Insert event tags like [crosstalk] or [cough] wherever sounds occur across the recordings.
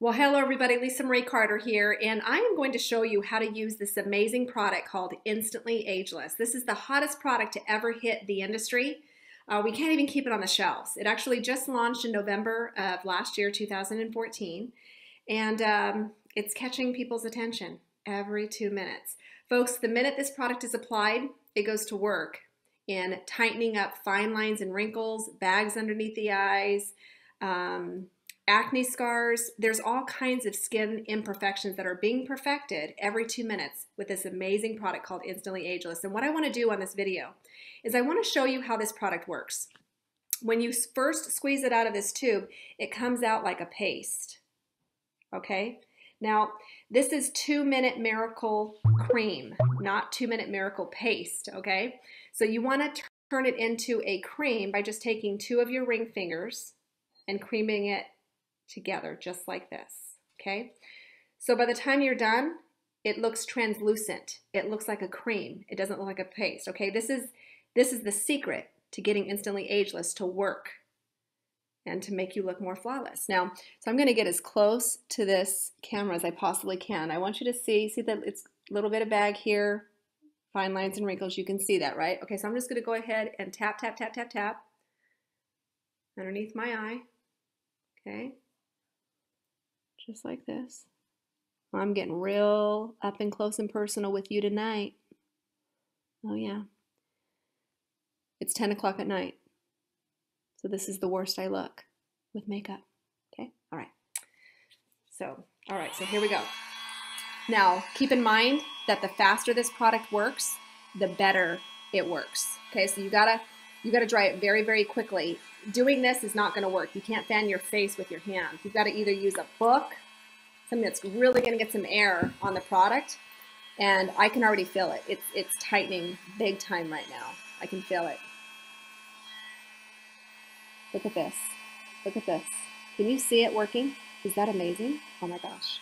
Well, hello everybody, Lisa Marie Carter here, and I am going to show you how to use this amazing product called Instantly Ageless. This is the hottest product to ever hit the industry. Uh, we can't even keep it on the shelves. It actually just launched in November of last year, 2014, and um, it's catching people's attention every two minutes. Folks, the minute this product is applied, it goes to work in tightening up fine lines and wrinkles, bags underneath the eyes, um, acne scars. There's all kinds of skin imperfections that are being perfected every two minutes with this amazing product called Instantly Ageless. And what I want to do on this video is I want to show you how this product works. When you first squeeze it out of this tube, it comes out like a paste. Okay? Now, this is two minute miracle cream, not two minute miracle paste. Okay? So you want to turn it into a cream by just taking two of your ring fingers and creaming it together just like this, okay? So by the time you're done, it looks translucent. It looks like a cream. It doesn't look like a paste, okay? This is, this is the secret to getting Instantly Ageless to work and to make you look more flawless. Now, so I'm gonna get as close to this camera as I possibly can. I want you to see, see that it's a little bit of bag here, fine lines and wrinkles. You can see that, right? Okay, so I'm just gonna go ahead and tap, tap, tap, tap, tap underneath my eye, okay? Just like this. I'm getting real up and close and personal with you tonight. Oh, yeah. It's 10 o'clock at night. So this is the worst I look with makeup. Okay? All right. So, all right, so here we go. Now, keep in mind that the faster this product works, the better it works. Okay, so you gotta you gotta dry it very, very quickly doing this is not going to work. You can't fan your face with your hands. You've got to either use a book, something that's really going to get some air on the product, and I can already feel it. It's, it's tightening big time right now. I can feel it. Look at this. Look at this. Can you see it working? Is that amazing? Oh my gosh.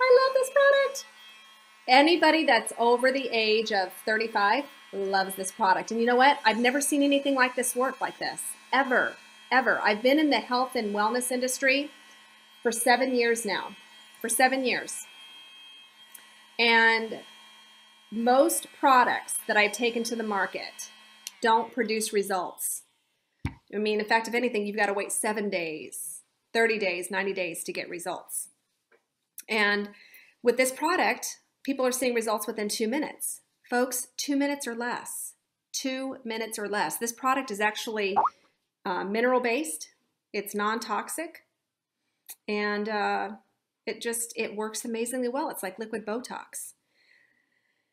I love this product. Anybody that's over the age of 35 loves this product. And you know what? I've never seen anything like this work like this ever, ever. I've been in the health and wellness industry for seven years now, for seven years. And most products that I've taken to the market don't produce results. I mean, in fact, if anything, you've got to wait seven days, 30 days, 90 days to get results. And with this product, people are seeing results within two minutes. Folks, two minutes or less. Two minutes or less. This product is actually uh, mineral based. It's non-toxic, and uh, it just it works amazingly well. It's like liquid Botox.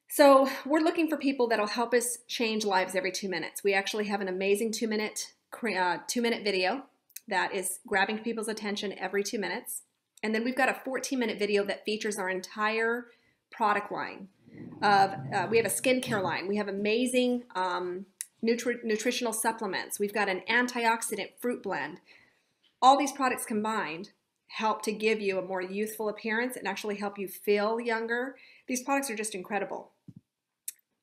So we're looking for people that'll help us change lives every two minutes. We actually have an amazing two minute uh, two minute video that is grabbing people's attention every two minutes. And then we've got a 14 minute video that features our entire product line. Of uh, we have a skincare line. We have amazing um, nutri nutritional supplements. We've got an antioxidant fruit blend. All these products combined help to give you a more youthful appearance and actually help you feel younger. These products are just incredible.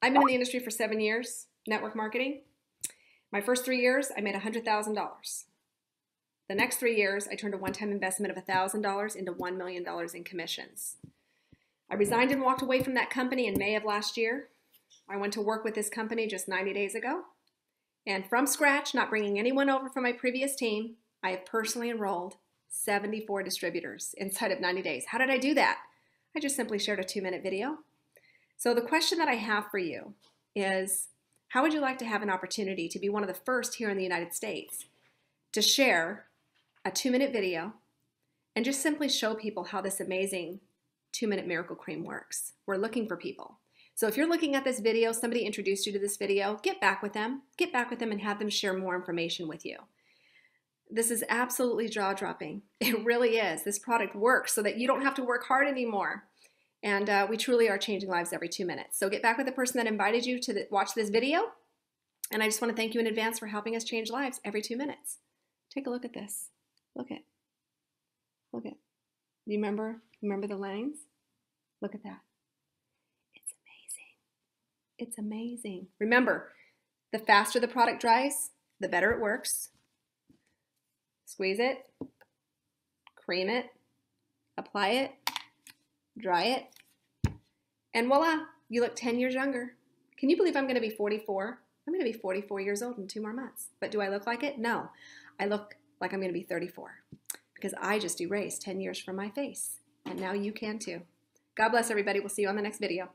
I've been in the industry for seven years, network marketing. My first three years, I made $100,000. The next three years, I turned a one-time investment of $1,000 into $1 million in commissions. I resigned and walked away from that company in May of last year I went to work with this company just 90 days ago. And from scratch, not bringing anyone over from my previous team, I have personally enrolled 74 distributors inside of 90 days. How did I do that? I just simply shared a two minute video. So the question that I have for you is, how would you like to have an opportunity to be one of the first here in the United States to share a two minute video and just simply show people how this amazing two minute miracle cream works? We're looking for people. So if you're looking at this video, somebody introduced you to this video, get back with them, get back with them and have them share more information with you. This is absolutely jaw dropping. [laughs] It really is. This product works so that you don't have to work hard anymore. And uh, we truly are changing lives every two minutes. So get back with the person that invited you to the, watch this video. And I just want to thank you in advance for helping us change lives every two minutes. Take a look at this. Look at. Look at. Remember? Remember the lines? Look at that. It's amazing. It's amazing. Remember, the faster the product dries, the better it works. Squeeze it, cream it, apply it, dry it, and voila, you look 10 years younger. Can you believe I'm going to be 44? I'm going to be 44 years old in two more months. But do I look like it? No. I look like I'm going to be 34 because I just erased 10 years from my face. And now you can too. God bless everybody. We'll see you on the next video.